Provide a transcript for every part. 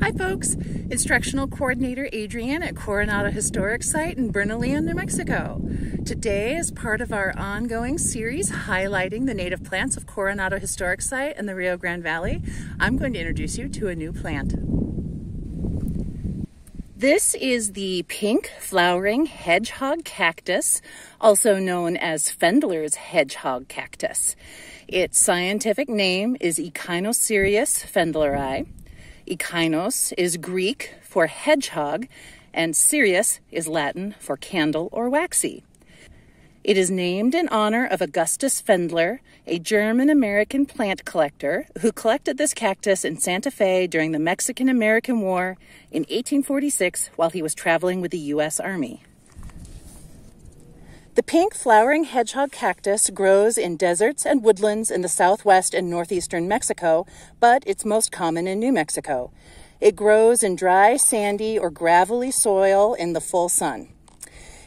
Hi folks, Instructional Coordinator Adrienne at Coronado Historic Site in Bernalillo, New Mexico. Today, as part of our ongoing series highlighting the native plants of Coronado Historic Site and the Rio Grande Valley, I'm going to introduce you to a new plant. This is the pink flowering hedgehog cactus, also known as Fendler's hedgehog cactus. Its scientific name is Echinocereus fendleri. Echinos is Greek for hedgehog, and Cereus is Latin for candle or waxy. It is named in honor of Augustus Fendler, a German American plant collector who collected this cactus in Santa Fe during the Mexican American War in 1846 while he was traveling with the U.S. Army. The pink flowering hedgehog cactus grows in deserts and woodlands in the southwest and northeastern Mexico, but it's most common in New Mexico. It grows in dry, sandy, or gravelly soil in the full sun.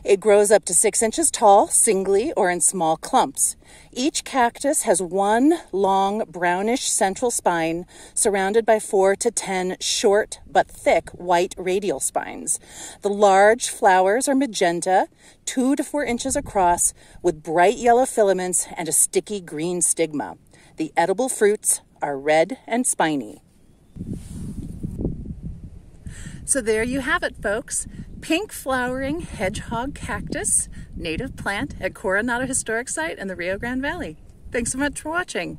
It grows up to six inches tall, singly, or in small clumps. Each cactus has one long brownish central spine surrounded by four to ten short but thick white radial spines. The large flowers are magenta, two to four inches across, with bright yellow filaments and a sticky green stigma. The edible fruits are red and spiny. So there you have it, folks. Pink flowering hedgehog cactus, native plant at Coronado Historic Site in the Rio Grande Valley. Thanks so much for watching.